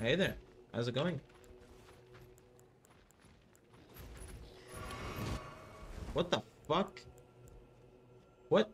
Hey there. How's it going? What the fuck? What?